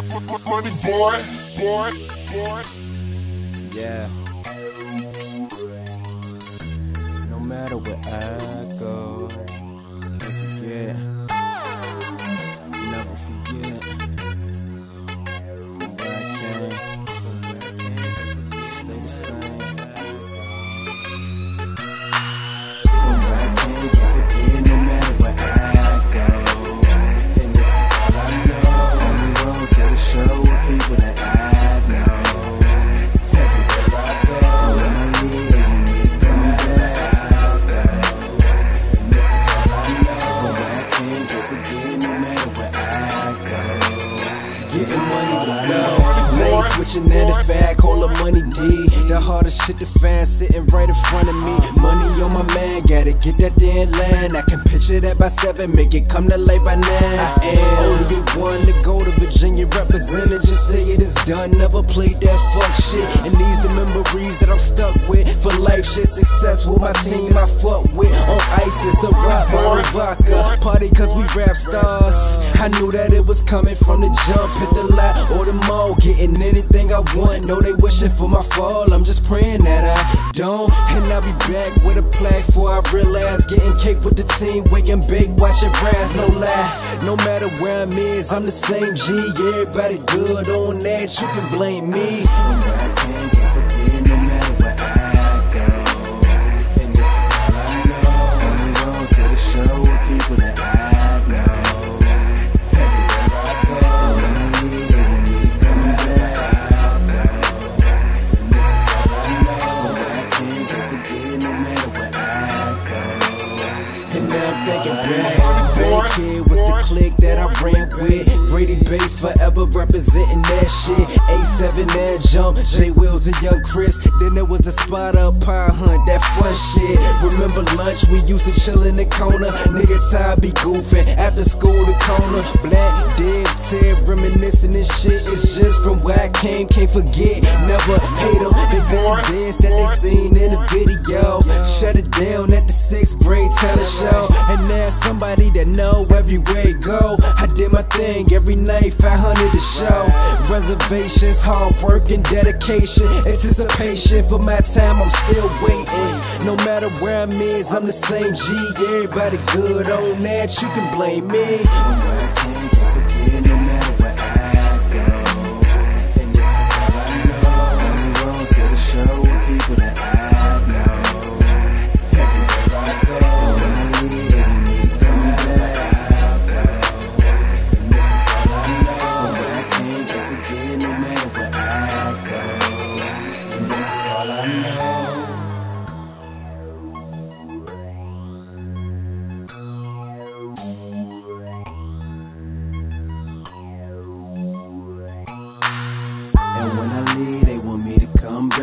Boy, boy, boy. Yeah. No matter where I switching in the fag, call the money D. The hardest shit to find sitting right in front of me. Money on my man, gotta get that damn land. I can picture that by seven, make it come to life by nine. I am only one to go to Virginia representing. Just say it is done, never played that fuck shit. And these the memories that I'm stuck with. For life shit, success with my team I fuck with. On ISIS, a rock, bottle vodka. Party cause we rap stars. I knew that it was coming from the jump. Hit the lot or the mall, getting anything I want. Know they wishing for my fall. I'm just praying that I don't. And I'll be back with a plaque before I realize. Getting cake with the team, waking big, watching brass, no lie. No matter where I'm is, I'm the same G. Everybody good on that, you can blame me. Now I'm thinking back. Bad kid was the clique that I ran with. Brady Bass forever representing that shit. A7 that jump, J-Willz and Young Chris. Then there was a spot up pie hunt, that fun shit. Remember lunch, we used to chill in the corner. Nigga Ty be goofing after school the corner. Black, dead, tear, reminiscing and shit. It's just from where I came, can't forget. Never hate them. They did the dance that they seen in the video. Shut it down at the talent show. And now somebody that know everywhere you go. I did my thing every night, 500 a show. Reservations, hard work and dedication. Anticipation for my time, I'm still waiting. No matter where I'm is, I'm the same G. Everybody good on that, you can blame me. When I leave, they want me to come back.